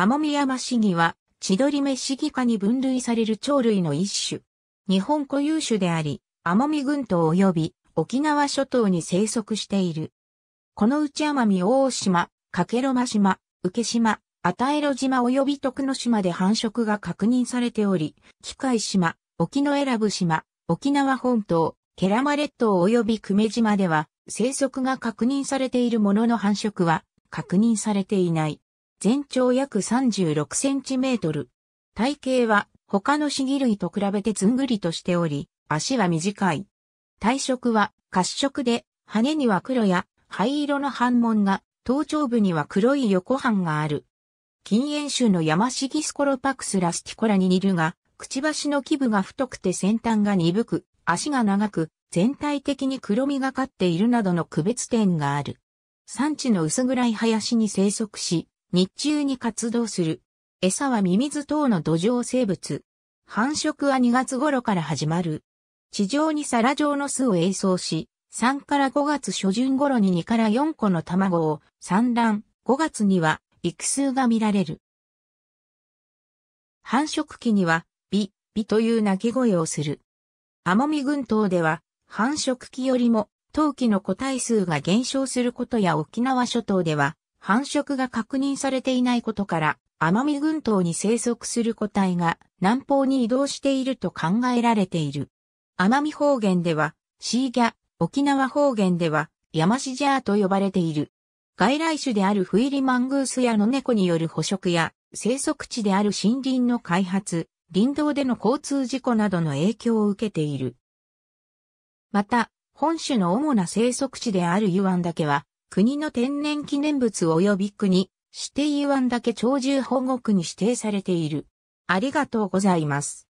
アモミヤマシギは、千鳥目シギ科に分類される鳥類の一種。日本固有種であり、奄美群島及び沖縄諸島に生息している。このうち奄美大島、かけろま島、受島、あたえろ島及び徳之島で繁殖が確認されており、機械島、沖永良部島、沖縄本島、ケラマ列島及び久米島では生息が確認されているものの繁殖は確認されていない。全長約36センチメートル。体型は他のシギ類と比べてずんぐりとしており、足は短い。体色は褐色で、羽には黒や灰色の斑紋が、頭頂部には黒い横斑がある。禁煙種のヤマシギスコロパクスラスティコラに似るが、くちばしの基部が太くて先端が鈍く、足が長く、全体的に黒みがかっているなどの区別点がある。産地の薄暗い林に生息し、日中に活動する。餌はミミズ等の土壌生物。繁殖は2月頃から始まる。地上に皿状の巣を営巣し、3から5月初旬頃に2から4個の卵を産卵、5月には育数が見られる。繁殖期には、ビ、ビという鳴き声をする。奄美群島では、繁殖期よりも、冬季の個体数が減少することや沖縄諸島では、繁殖が確認されていないことから、奄美群島に生息する個体が南方に移動していると考えられている。奄美方言では、シーギャ、沖縄方言では、ヤマシジャーと呼ばれている。外来種であるフイリマングースやの猫による捕食や、生息地である森林の開発、林道での交通事故などの影響を受けている。また、本種の主な生息地であるユアン岳は、国の天然記念物及び国、指定湾岳鳥獣保護区に指定されている。ありがとうございます。